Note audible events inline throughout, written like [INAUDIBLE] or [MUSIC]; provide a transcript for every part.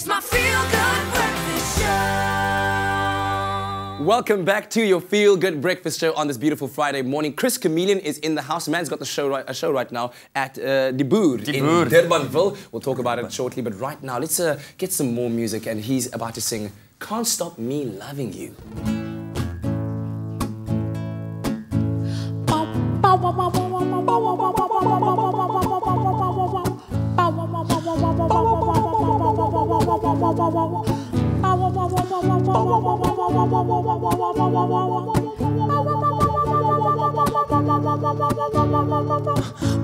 It's my feel good breakfast show. Welcome back to your Feel Good Breakfast Show on this beautiful Friday morning. Chris Chameleon is in the house. Man's got the show right, a show right now at uh, De Boer in Boer. Durbanville. We'll talk about it shortly, but right now let's uh, get some more music. And he's about to sing "Can't Stop Me Loving You."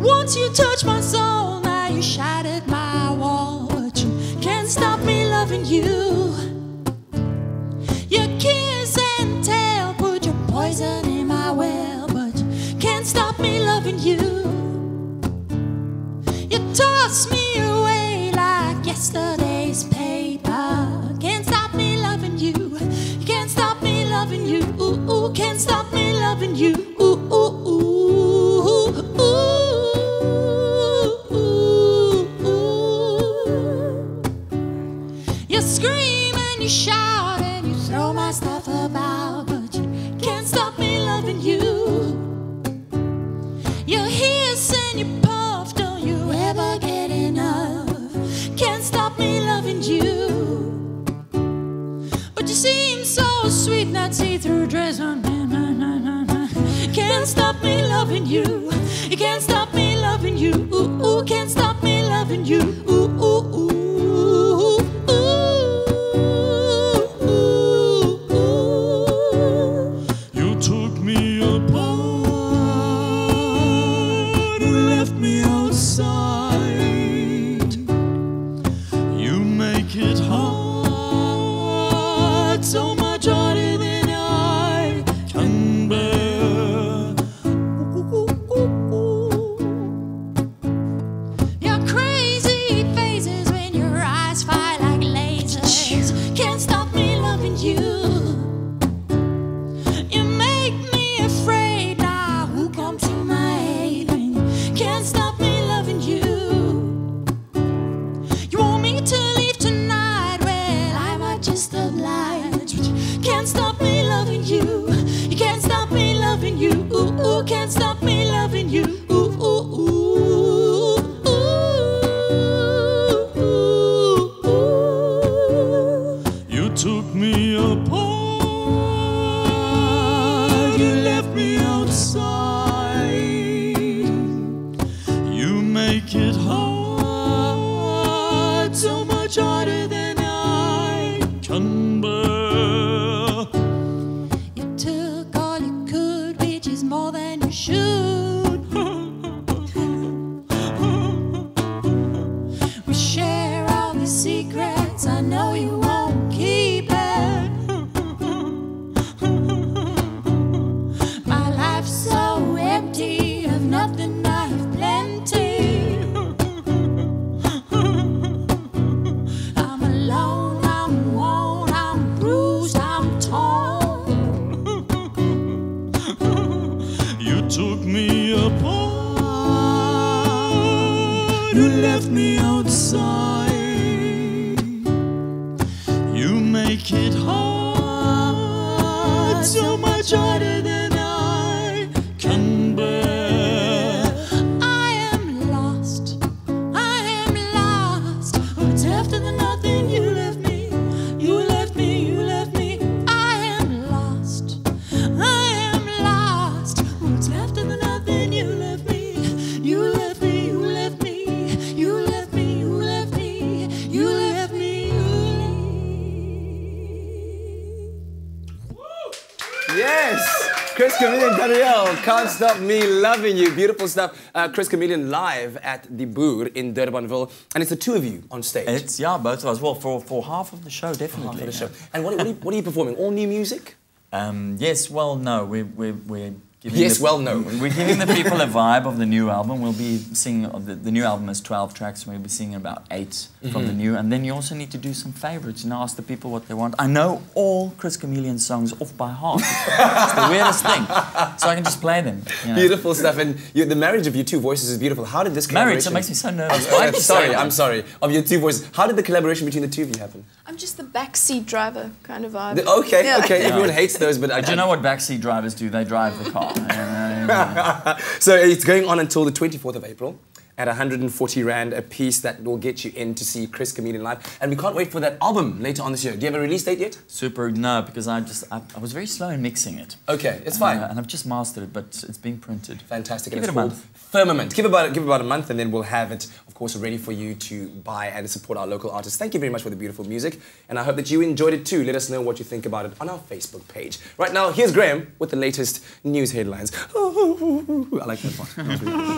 Once you touched my soul, now you shattered my. But you can't stop me loving you. Your kiss and tell put your poison in my well, but you can't stop me loving you. You toss me loving you. Ooh, ooh, can't stop me loving you. Ooh, ooh, ooh, ooh, ooh, ooh. You scream and you shout and you throw my stuff about, but you can't stop me loving you. You hiss and you sweet, not see through dress on na, na, na, na. Can't stop me loving you. You can't stop me loving you. Ooh, ooh, can't stop me loving you. Ooh, ooh. Ooh, can't stop left me outside. Chris Chameleon, Danielle, can't stop me loving you. Beautiful stuff. Uh, Chris Chameleon live at the Boer in Durbanville, and it's the two of you on stage. It's yeah, both of us. Well, for for half of the show, definitely. for the show. And what, what, are you, what are you performing? All new music? Um, yes, well, no, we we we're giving Yes, the- well known. We're giving the people a vibe of the new album. We'll be singing, the, the new album is 12 tracks, and we'll be singing about 8 from the Mm-hmm. new. And then you also need to do some favorites and ask the people what they want. I know all Chris Chameleon songs off by heart. it's the weirdest thing. So I can just play them. you know. Beautiful stuff, and you, the marriage of your two voices is beautiful. How did this Married, collaboration? so it makes me so [LAUGHS] nervous. Why do you sorry, I'm sorry. Of your two voices, how did the collaboration between the two of you happen? I'm just the backseat driver kind of vibe. The- okay, Yeah. okay. Everyone hates those, but I Do you know what backseat drivers do? They drive the car. [LAUGHS] So it's going on until the 24th of April at 140 Rand a piece that will get you in to see Chris Chameleon live. And we can't wait for that album later on this year. Do you have a release date yet? Super, no, because I just, I, I was very slow in mixing it. Okay, it's fine. Uh, and I've just mastered it, but it's being printed. Fantastic. Give and it a month. Firmament. Give about give about a month, and then we'll have it, course, ready for you to buy and support our local artists. Thank you very much for the beautiful music, and I hope that you enjoyed it too. Let us know what you think about it on our Facebook page. Right now, here's Graham with the latest news headlines. [LAUGHS] I like that one.